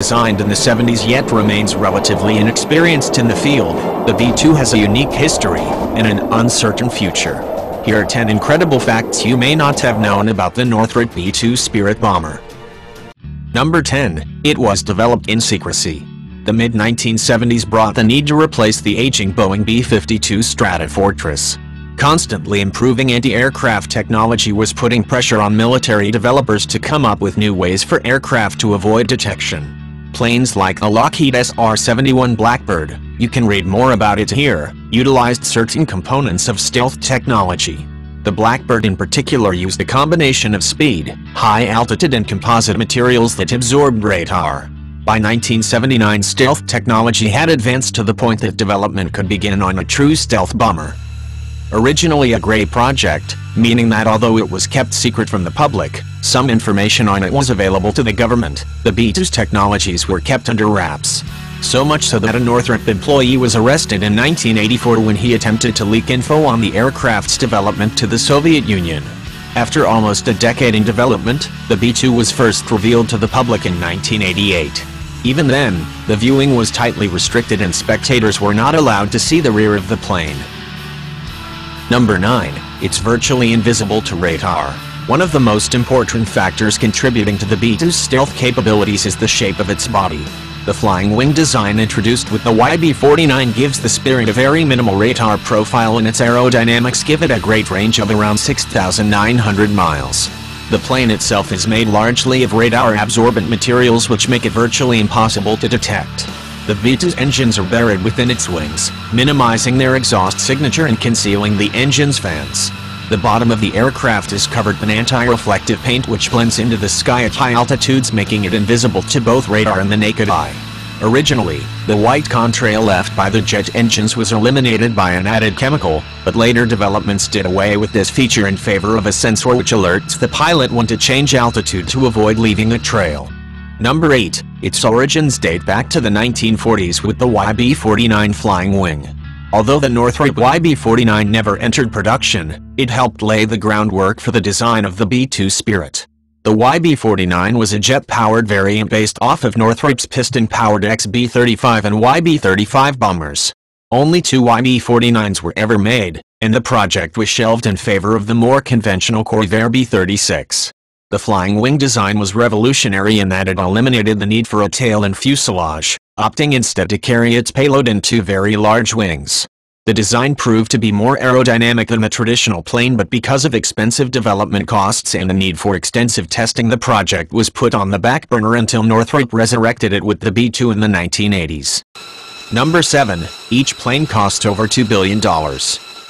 Designed in the 70s yet remains relatively inexperienced in the field, the B-2 has a unique history and an uncertain future. Here are 10 incredible facts you may not have known about the Northrop B-2 Spirit bomber. Number 10. It was developed in secrecy. The mid-1970s brought the need to replace the aging Boeing B-52 Stratofortress. Constantly improving anti-aircraft technology was putting pressure on military developers to come up with new ways for aircraft to avoid detection. Planes like the Lockheed SR-71 Blackbird, you can read more about it here, utilized certain components of stealth technology. The Blackbird in particular used a combination of speed, high altitude and composite materials that absorbed radar. By 1979 stealth technology had advanced to the point that development could begin on a true stealth bomber. Originally a gray project, meaning that although it was kept secret from the public, some information on it was available to the government, the B-2's technologies were kept under wraps. So much so that a Northrop employee was arrested in 1984 when he attempted to leak info on the aircraft's development to the Soviet Union. After almost a decade in development, the B-2 was first revealed to the public in 1988. Even then, the viewing was tightly restricted and spectators were not allowed to see the rear of the plane. Number 9. It's virtually invisible to radar. One of the most important factors contributing to the B-2's stealth capabilities is the shape of its body. The flying wing design introduced with the YB-49 gives the Spirit a very minimal radar profile and its aerodynamics give it a great range of around 6,900 miles. The plane itself is made largely of radar-absorbent materials which make it virtually impossible to detect. The B-2's engines are buried within its wings, minimizing their exhaust signature and concealing the engine's fans. The bottom of the aircraft is covered in anti-reflective paint which blends into the sky at high altitudes making it invisible to both radar and the naked eye. Originally, the white contrail left by the jet engines was eliminated by an added chemical, but later developments did away with this feature in favor of a sensor which alerts the pilot when to change altitude to avoid leaving a trail. Number 8. Its origins date back to the 1940s with the YB-49 flying wing. Although the Northrop YB-49 never entered production, it helped lay the groundwork for the design of the B-2 Spirit. The YB-49 was a jet-powered variant based off of Northrop's piston-powered XB-35 and YB-35 bombers. Only two YB-49s were ever made, and the project was shelved in favor of the more conventional Convair B-36. The flying wing design was revolutionary in that it eliminated the need for a tail and fuselage, opting instead to carry its payload in two very large wings. The design proved to be more aerodynamic than the traditional plane but because of expensive development costs and the need for extensive testing the project was put on the back burner until Northrop resurrected it with the B-2 in the 1980s. Number 7. Each plane cost over $2 billion.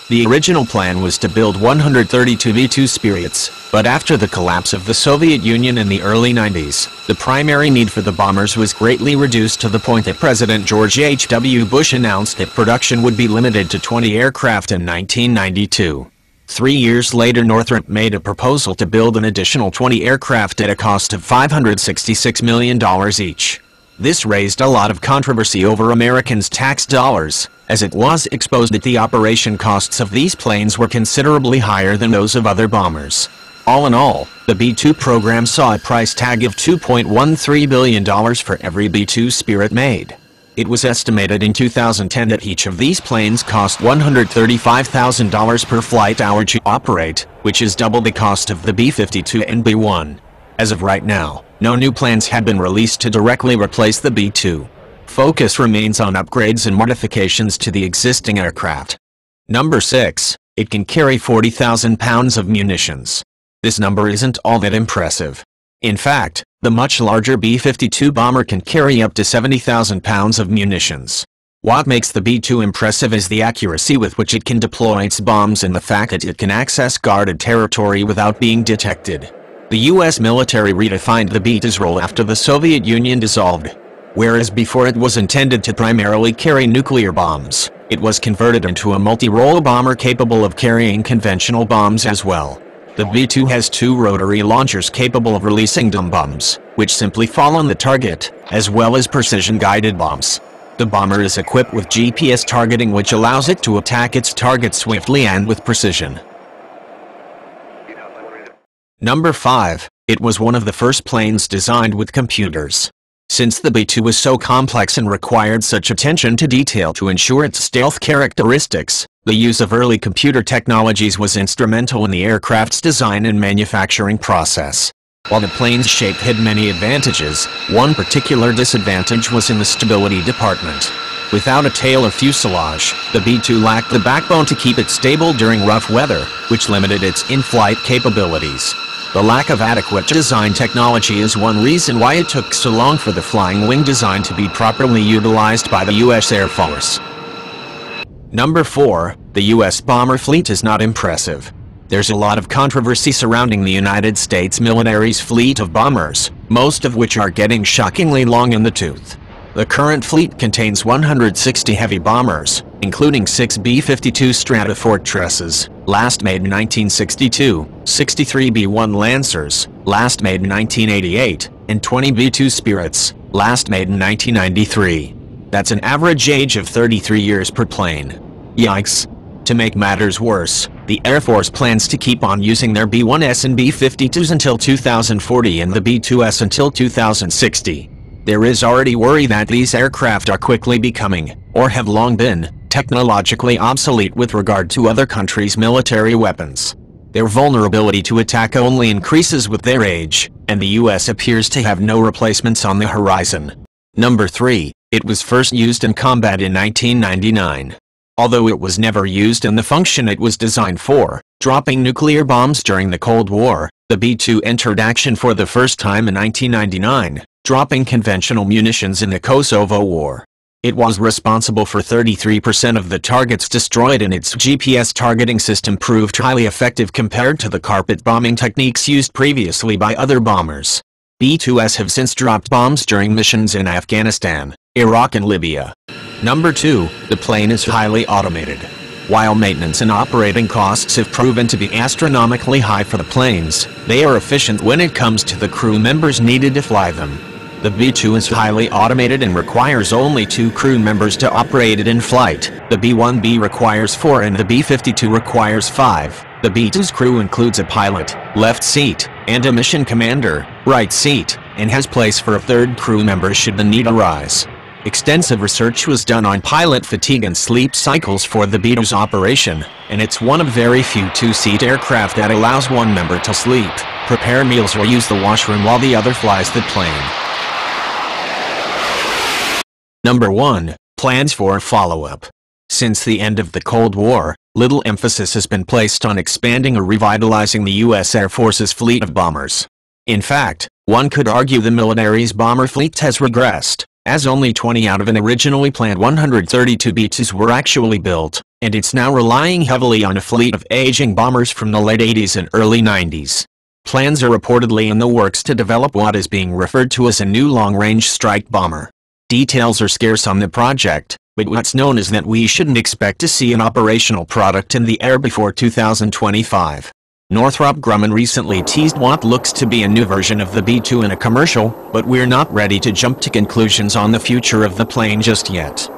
The original plan was to build 132 B-2 Spirits, but after the collapse of the Soviet Union in the early 90s, the primary need for the bombers was greatly reduced to the point that President George H.W. Bush announced that production would be limited to 20 aircraft in 1992. Three years later Northrop made a proposal to build an additional 20 aircraft at a cost of $566 million each. This raised a lot of controversy over Americans' tax dollars, as it was exposed that the operation costs of these planes were considerably higher than those of other bombers. All in all, the B-2 program saw a price tag of $2.13 billion for every B-2 Spirit made. It was estimated in 2010 that each of these planes cost $135,000 per flight hour to operate, which is double the cost of the B-52 and B-1. As of right now, no new plans had been released to directly replace the B-2. Focus remains on upgrades and modifications to the existing aircraft. Number 6. It can carry 40,000 pounds of munitions. This number isn't all that impressive. In fact, the much larger B-52 bomber can carry up to 70,000 pounds of munitions. What makes the B-2 impressive is the accuracy with which it can deploy its bombs and the fact that it can access guarded territory without being detected. The U.S. military redefined the B-2's role after the Soviet Union dissolved. Whereas before it was intended to primarily carry nuclear bombs, it was converted into a multi-role bomber capable of carrying conventional bombs as well. The B-2 has two rotary launchers capable of releasing dumb bombs, which simply fall on the target, as well as precision-guided bombs. The bomber is equipped with GPS targeting which allows it to attack its target swiftly and with precision. Number 5. It was one of the first planes designed with computers. Since the B-2 was so complex and required such attention to detail to ensure its stealth characteristics, the use of early computer technologies was instrumental in the aircraft's design and manufacturing process. While the plane's shape had many advantages, one particular disadvantage was in the stability department. Without a tail or fuselage, the B-2 lacked the backbone to keep it stable during rough weather, which limited its in-flight capabilities. The lack of adequate design technology is one reason why it took so long for the flying wing design to be properly utilized by the U.S. Air Force. Number 4. The U.S. bomber fleet is not impressive. There's a lot of controversy surrounding the United States military's fleet of bombers, most of which are getting shockingly long in the tooth. The current fleet contains 160 heavy bombers, including 6 B-52 Stratofortresses, last made in 1962, 63 B-1 Lancers, last made in 1988, and 20 B-2 Spirits, last made in 1993. That's an average age of 33 years per plane. Yikes. To make matters worse, the Air Force plans to keep on using their B-1S and B-52s until 2040 and the B-2S until 2060. There is already worry that these aircraft are quickly becoming, or have long been, technologically obsolete with regard to other countries' military weapons. Their vulnerability to attack only increases with their age, and the US appears to have no replacements on the horizon. Number 3. It was first used in combat in 1999. Although it was never used in the function it was designed for, dropping nuclear bombs during the Cold War, the B-2 entered action for the first time in 1999, dropping conventional munitions in the Kosovo War. It was responsible for 33% of the targets destroyed and its GPS targeting system proved highly effective compared to the carpet bombing techniques used previously by other bombers. B-2s have since dropped bombs during missions in Afghanistan, Iraq and Libya. Number 2, the plane is highly automated. While maintenance and operating costs have proven to be astronomically high for the planes, they are efficient when it comes to the crew members needed to fly them. The B-2 is highly automated and requires only two crew members to operate it in flight. The B-1B requires four and the B-52 requires five. The B-2's crew includes a pilot, left seat, and a mission commander, right seat, and has place for a third crew member should the need arise. Extensive research was done on pilot fatigue and sleep cycles for the B-2's operation, and it's one of very few two-seat aircraft that allows one member to sleep, prepare meals or use the washroom while the other flies the plane. Number 1. Plans for follow-up. Since the end of the Cold War, little emphasis has been placed on expanding or revitalizing the U.S. Air Force's fleet of bombers. In fact, one could argue the military's bomber fleet has regressed, as only 20 out of an originally planned 132 B-2s were actually built, and it's now relying heavily on a fleet of aging bombers from the late 80s and early 90s. Plans are reportedly in the works to develop what is being referred to as a new long-range strike bomber. Details are scarce on the project, but what's known is that we shouldn't expect to see an operational product in the air before 2025. Northrop Grumman recently teased what looks to be a new version of the B-2 in a commercial, but we're not ready to jump to conclusions on the future of the plane just yet.